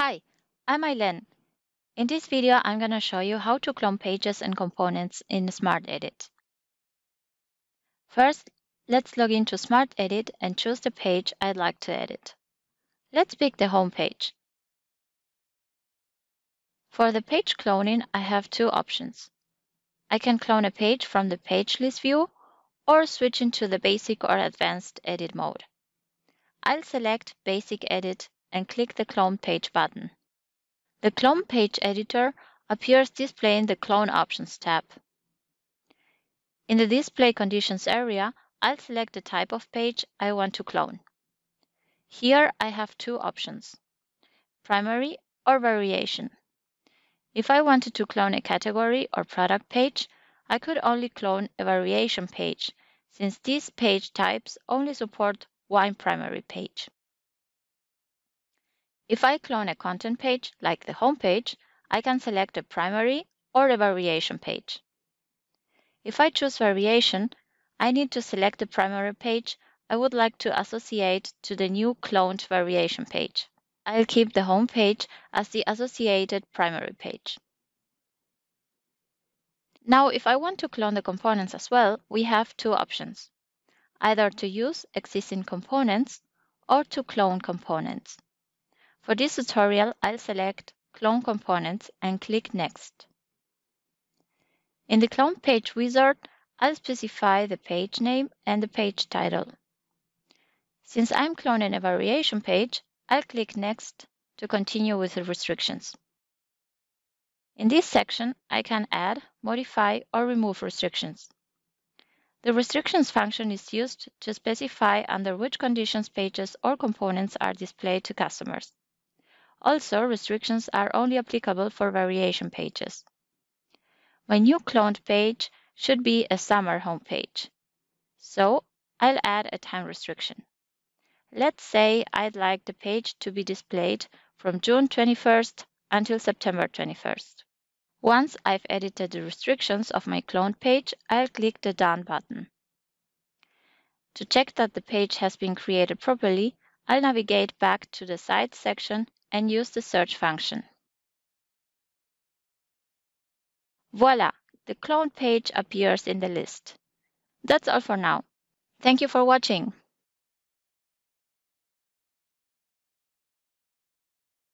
Hi, I'm Aylen. In this video, I'm going to show you how to clone pages and components in SmartEdit. First, let's log into SmartEdit and choose the page I'd like to edit. Let's pick the home page. For the page cloning, I have two options. I can clone a page from the page list view or switch into the basic or advanced edit mode. I'll select basic edit and click the Clone Page button. The Clone Page editor appears displaying the Clone Options tab. In the Display Conditions area, I'll select the type of page I want to clone. Here I have two options, primary or variation. If I wanted to clone a category or product page, I could only clone a variation page, since these page types only support one primary page. If I clone a content page, like the home page, I can select a primary or a variation page. If I choose variation, I need to select the primary page I would like to associate to the new cloned variation page. I'll keep the home page as the associated primary page. Now, if I want to clone the components as well, we have two options, either to use existing components or to clone components. For this tutorial, I'll select Clone Components and click Next. In the Clone Page wizard, I'll specify the page name and the page title. Since I'm cloning a variation page, I'll click Next to continue with the restrictions. In this section, I can add, modify, or remove restrictions. The restrictions function is used to specify under which conditions pages or components are displayed to customers. Also, restrictions are only applicable for variation pages. My new cloned page should be a summer homepage. So I'll add a time restriction. Let's say I'd like the page to be displayed from June 21st until September 21st. Once I've edited the restrictions of my cloned page, I'll click the Done button. To check that the page has been created properly, I'll navigate back to the Sites section and use the search function. Voila, the clone page appears in the list. That's all for now. Thank you for watching.